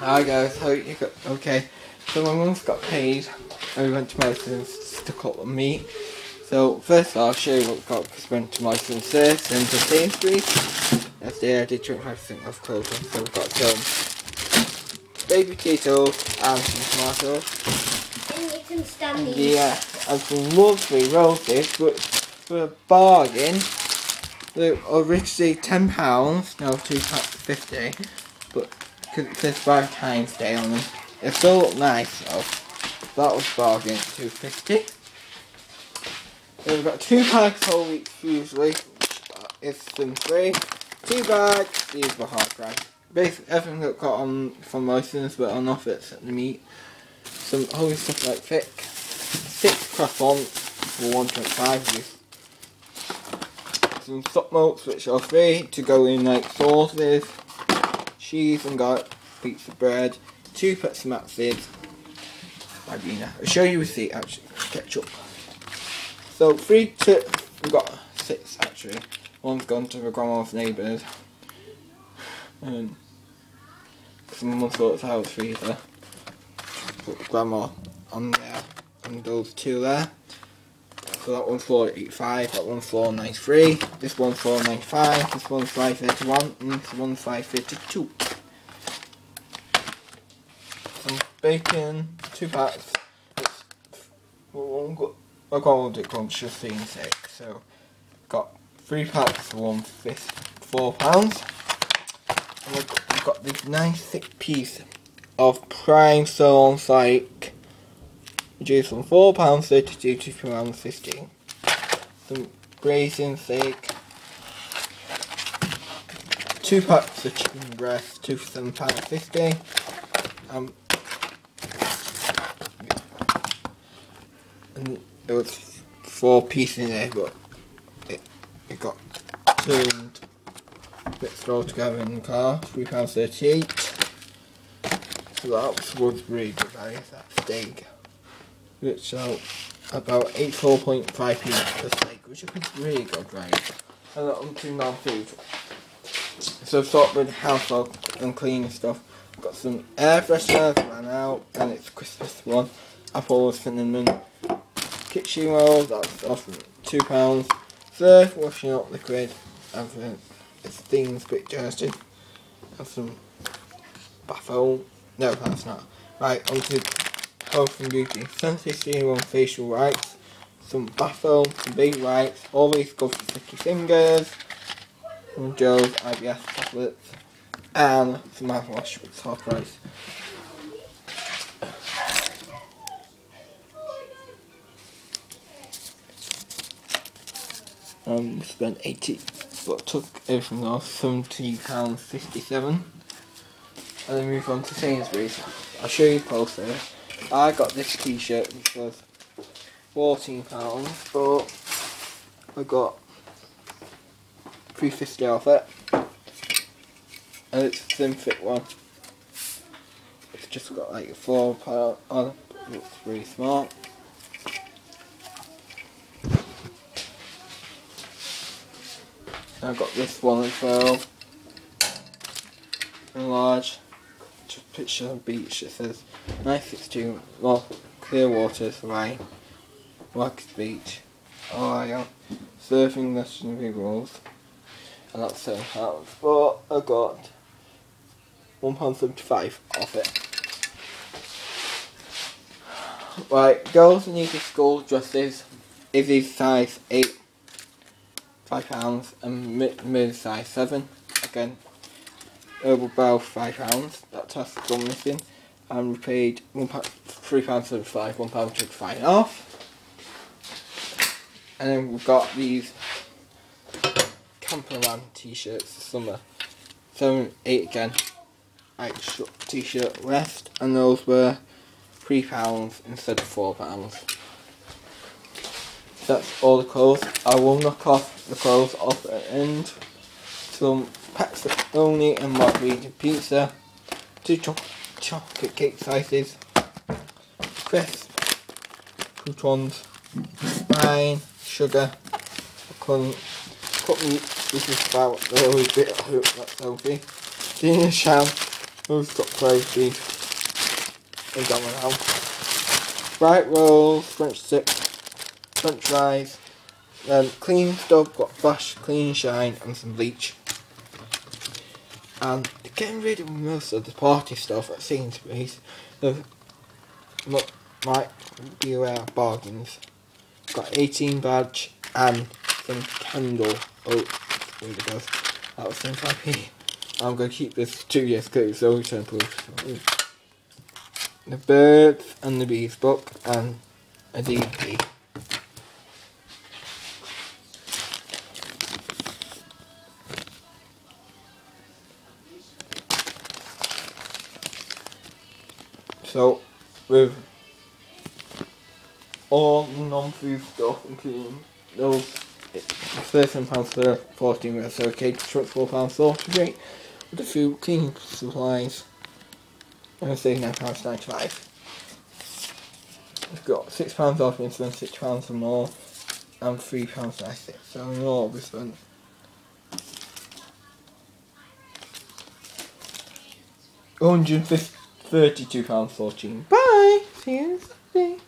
Hi guys, how you got okay. So my mum's got paid and we went to Morrisons to cut the meat. So first I'll show you what we got because we went to Morrisons first and to Sainsbury's. That's the I did 25% off clothing. So we've got some baby potatoes and some tomatoes. And you can stand these. Yeah, and some lovely roses but for a bargain. They're originally ten pounds, now two pounds fifty. But because it says Valentine's Day on them. Still look nice though. That was bargain two fifty. We've got two packs whole week usually. Uh, It's them three. Two bags, these were half price. Basically everything that got on from Morrisons but on It's at the meat. Some holy stuff like thick. Six croissants for one point five these. Some stock milks which are free to go in like sauces, cheese and garlic pizza bread, two Pepsi Maxes, Ribena. Uh, I'll show you a receipt actually, ketchup. So three chips, we've got six actually. One's gone to the grandma's neighbours. And someone thought it's house freezer. Put grandma on there and those two there. So that one's 485, that one's 493, this one's 495, this one's 531, and this one's 552. Some bacon, two packs. It's, well, got, I got it called just seen six, so got three packs for one fifth, four pounds. And I've got, I've got this nice thick piece of prime sirloin steak reduced from four pounds thirty-two to two pounds fifteen. Some grazing steak. Two packs of chicken breast, two for seven pounds fifty. Um, and there was four pieces in there, but it it got turned bits all together in the car. Three pounds thirty-eight. So that was, really good. That steak which out about 84.5p per steak, which really good, right? And on to non-food. So start with household and cleaning stuff. Got some air freshener, ran out, and it's Christmas one. Apple cinnamon. Kitchen roll, that's off two pounds. Surf washing up liquid, and it's things quick dirty. Have some bath foam. No, that's not. Right, on to health and beauty. Sensitive on facial wipes, some bath foam, some baby wipes, always go for sticky fingers, some gels, IBS tablets, and some mouthwash with half price. Um, spent 80, but took everything off, £17.57. And then move on to Sainsbury's. I'll show you closer. I got this t-shirt which was fourteen pounds, but I got three fifty off it, and it's a slim fit one. It's just got like a four pound on. Looks really smart. I got this one as well. Large. Picture of the beach. It says 962 well, clear waters away. Wax Beach. Ohio. Surfing Western Big Rolls. And that's seven pounds. But I got £1.75 off it. Right, girls need to school dresses. Izzy's size 8. Five pounds and mid size seven. Again, herbal bell five pounds. That task gone missing and we paid one pound, three pounds seventy five, one pound twenty five off. And then we've got these camperman t-shirts for summer. Seven, eight again. Like t-shirt rest, and those were three pounds instead of four pounds. That's all the clothes. I will knock off the clothes off at the end. Some packs of only and margarita pizza. Two chocolate chocolate cake sizes, crisp, croutons, wine, sugar, cut meat, this is about the only bit I hope that's healthy, Gina Sham, roast fried beef. We got one now. Fried rolls, French stick, French fries, um, clean stuff, got flash, clean shine, and some bleach. And getting rid of most of the party stuff at Sainsbury's. So, look, might be aware of bargains. Got 18 badge and some candle. Oh, there it goes. That was 75p. I'm going to keep this two years because it's always proof. The birds and the bees book and a DVD. So, with all non-food stuff, including those thirteen pounds for fourteen minutes, so cake truck four pounds forty with the food cleaning supplies. I'm gonna say nine pounds ninety five. We've got six pounds off and spent six pounds or more and three pounds ninety six. So in all we spent one hundred thirty two pounds fourteen. Bye! See you next day.